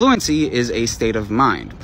Fluency is a state of mind.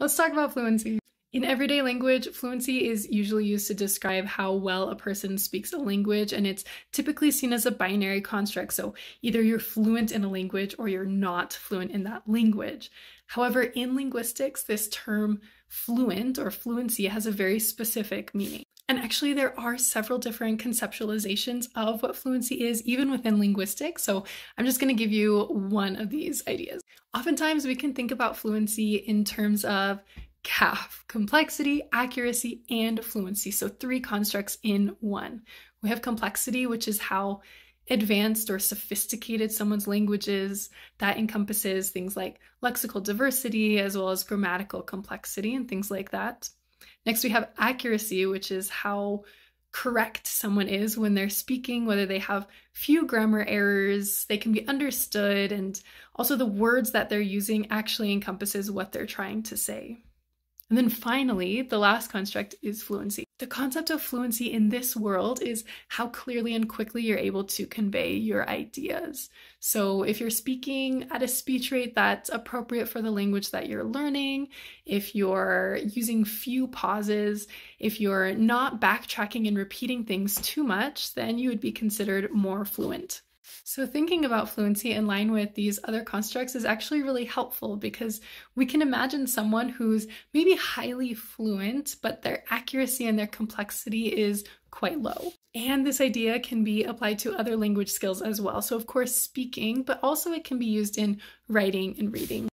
Let's talk about fluency. In everyday language, fluency is usually used to describe how well a person speaks a language, and it's typically seen as a binary construct. So either you're fluent in a language or you're not fluent in that language. However, in linguistics, this term fluent or fluency has a very specific meaning. And actually, there are several different conceptualizations of what fluency is, even within linguistics. So I'm just going to give you one of these ideas. Oftentimes, we can think about fluency in terms of CAF, complexity, accuracy, and fluency. So three constructs in one. We have complexity, which is how advanced or sophisticated someone's language is. That encompasses things like lexical diversity as well as grammatical complexity and things like that. Next, we have accuracy, which is how correct someone is when they're speaking, whether they have few grammar errors, they can be understood, and also the words that they're using actually encompasses what they're trying to say. And then finally, the last construct is fluency. The concept of fluency in this world is how clearly and quickly you're able to convey your ideas. So, if you're speaking at a speech rate that's appropriate for the language that you're learning, if you're using few pauses, if you're not backtracking and repeating things too much, then you would be considered more fluent. So, thinking about fluency in line with these other constructs is actually really helpful because we can imagine someone who's maybe highly fluent, but their accuracy and their complexity is quite low. And this idea can be applied to other language skills as well. So, of course, speaking, but also it can be used in writing and reading.